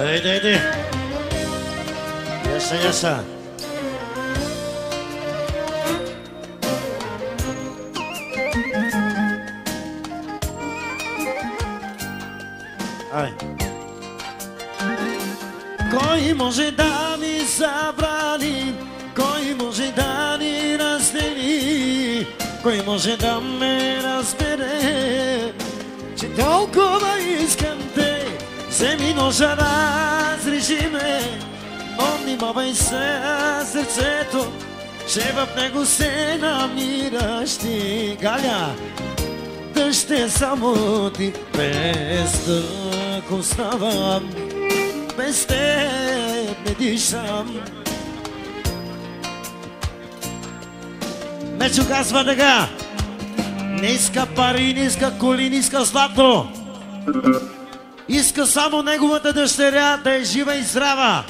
Айде, айде. Яша, яша. Ай. Кой може да ни забрани? Кой може да ни раздели? Кой може да ме разбере? Че толкова искам те, вземи ножа, разрежи ме, но внимавай се сърцето, че в него се намираш ти. Галя, да ще само ти, без да оставам, без теб не дишам. Мечо казва така, не иска пари, не иска коли, не иска злато. Иска само неговата дъщеря да е жива и здрава.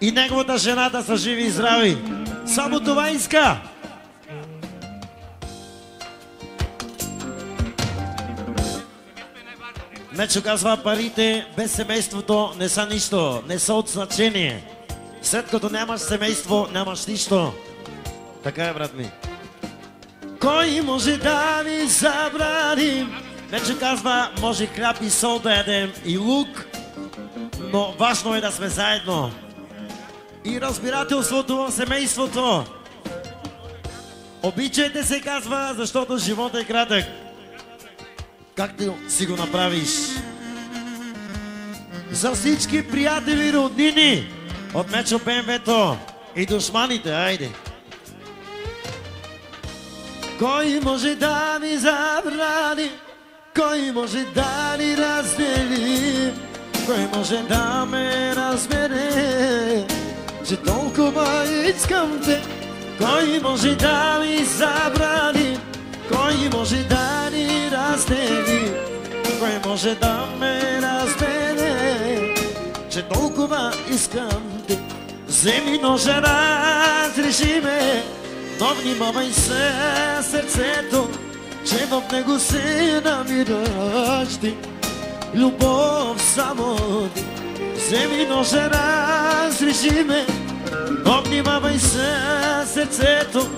И неговата жена да са живи и здрави. Само това иска. Мечо казва, парите без семейството не са нищо, не са от значение. След като нямаш семейство, нямаш нищо. Така е, брат ми. Кой може да ни забрани? Вече казва, може хляб и сол да ядем и лук, но важно е да сме заедно. И разбирателството в семейството. Обичайте се, казва, защото живота е кратък. Както си го направиш. За всички приятели роднини от Мечо БМВ-то и душманите, айде. Кой може да ни забрани? Кой може да ни раздели? Кой може да ме разбере? Че толкова искам те. Кой може да ми забрани? Кой може да ни раздели? Кой може да ме разбере? Че толкова искам те. Вземи ножа, разреши ме. Но внимавай се сърцето, че в него се намираш ти. Любов само ти. Вземи ножа, разреши ме. Но внимавай се сърцето,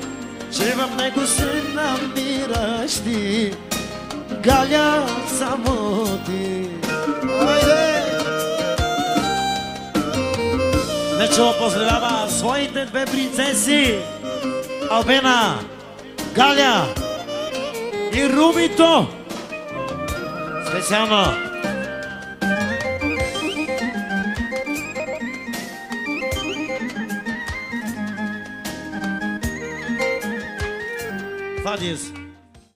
че в него се намираш ти. Галя само ти. Айде! Мечо поздравява своите две принцеси. Албена, Галя и Рубито. Специално. Фадис.